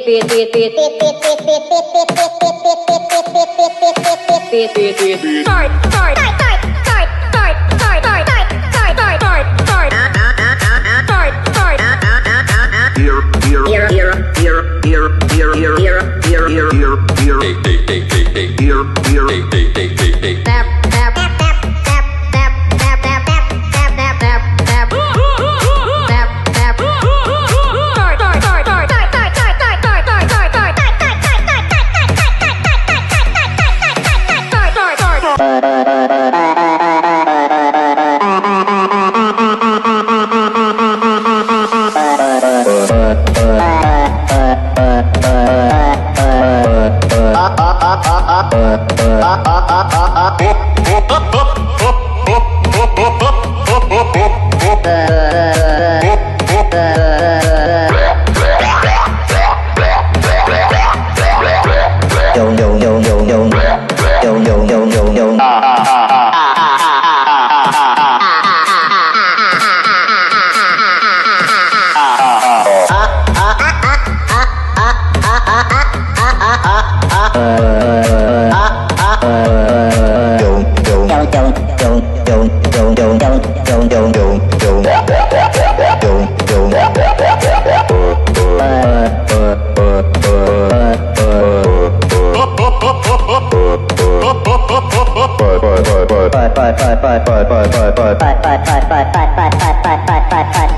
Start, start, Here, here, here.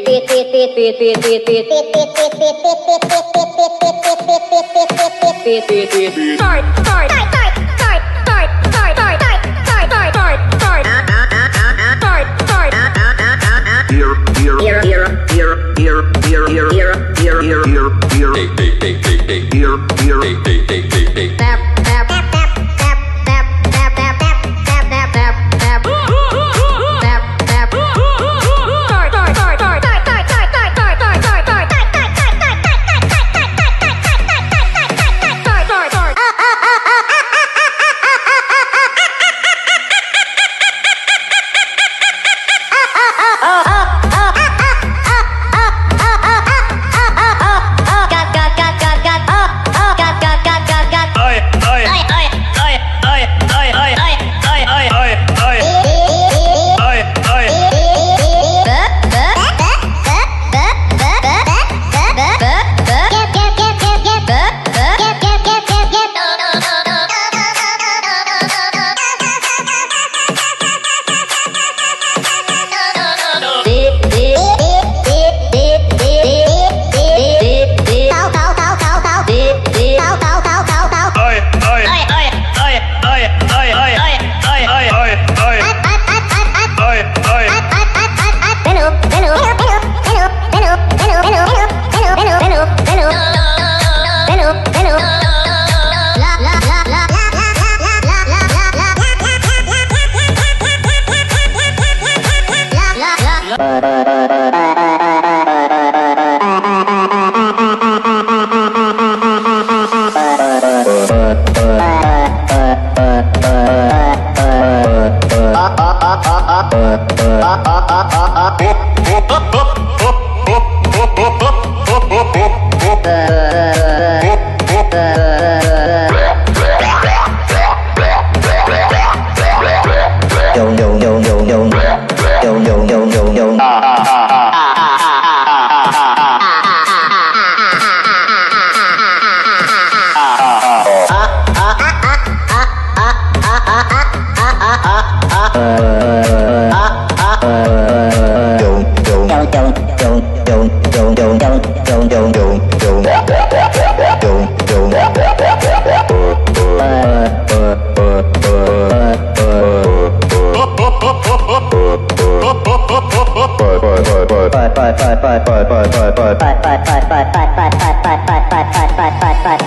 Start, start, start.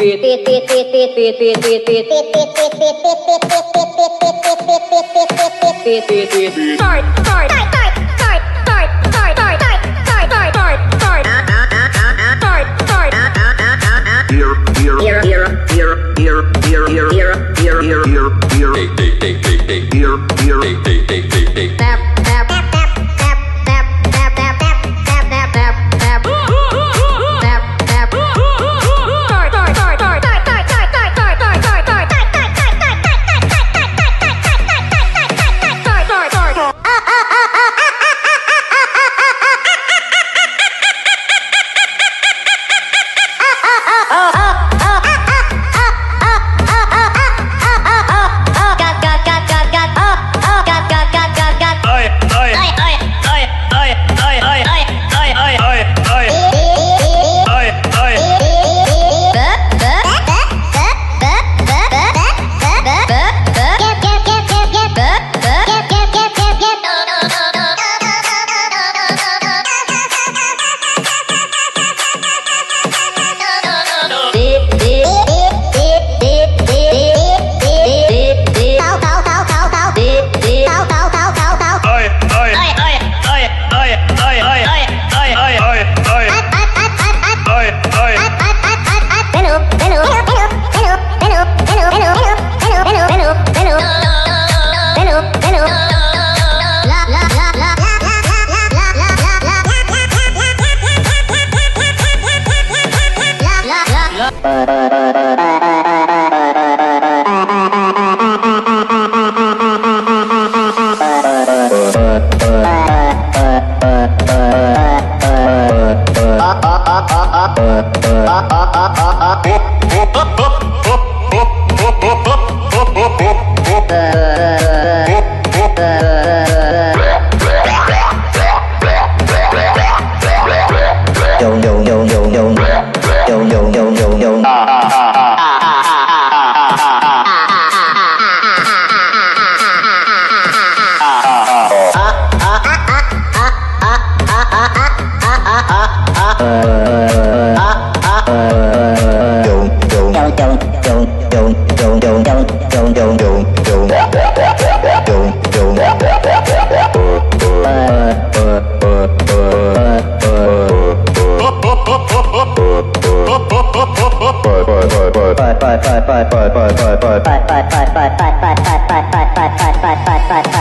Start, start, start, start.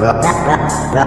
Yeah.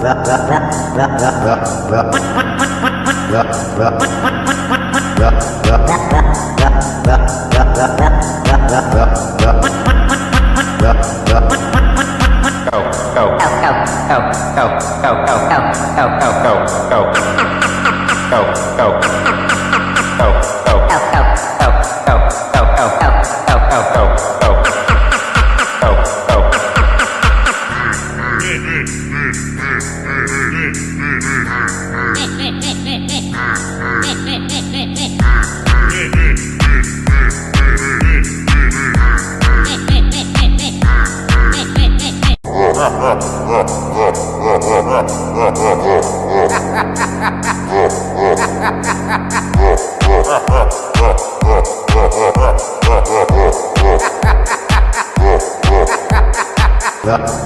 Rap, rap, rap, rap, rap, rap, rap, rap, rap, rap, rap, rap,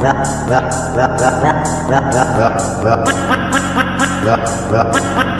Rap, rap, rap, rap, rap, rap, rap, rap, rap, rap, rap, rap, rap, rap,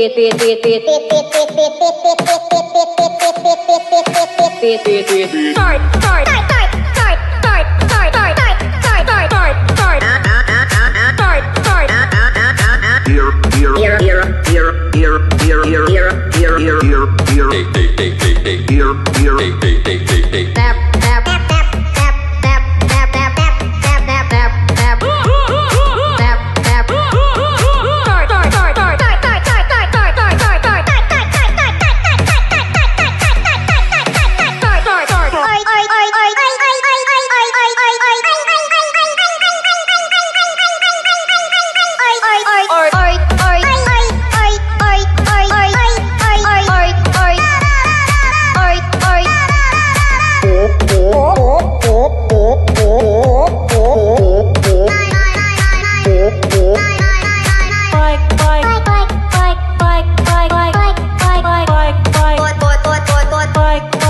Thank you.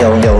Yo. yo.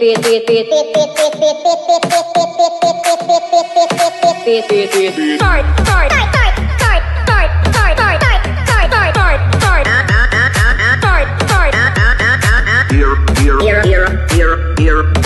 Start, start, Here, here, here, here, here.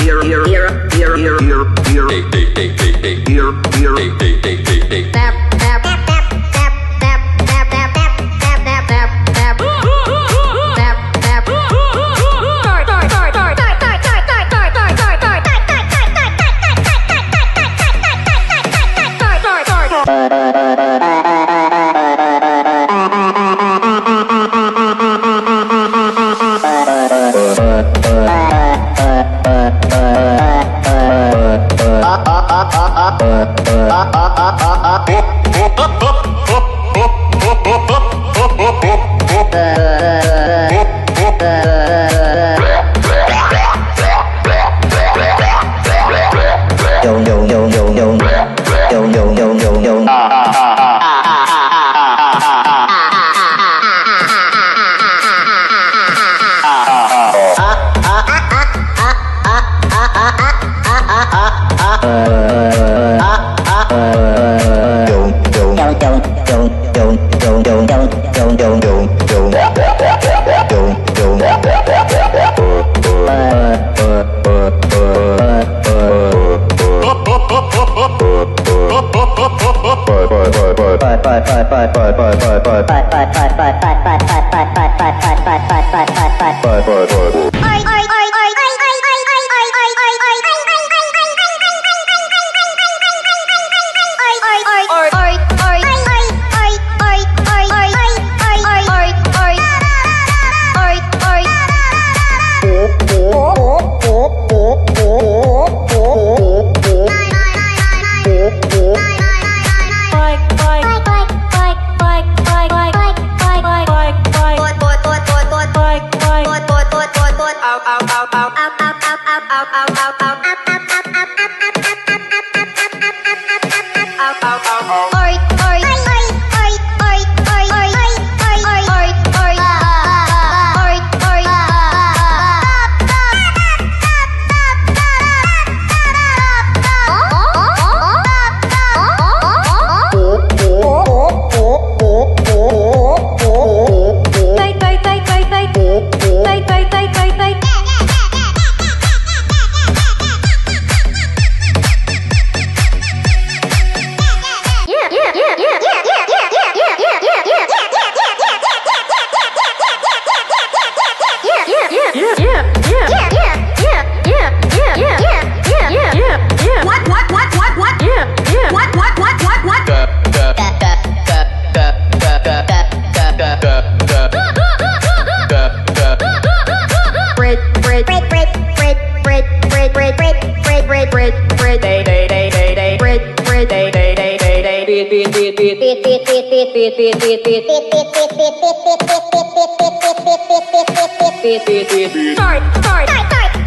break break break break break break break break break break break break day day day day day break break day day day day day beat beat beat beat beat beat beat beat beat beat beat beat beat beat beat beat start start start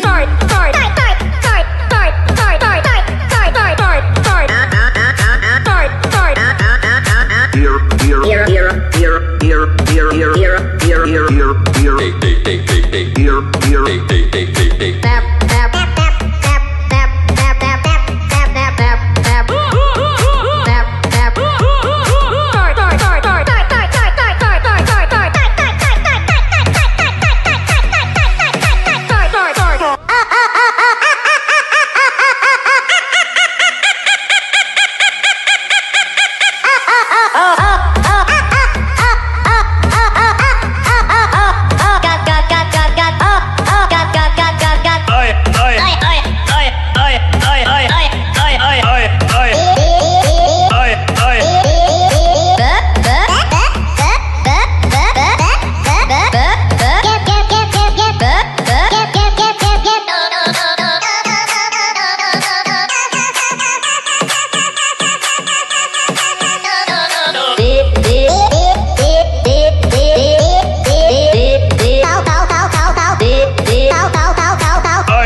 Start, start, start, start.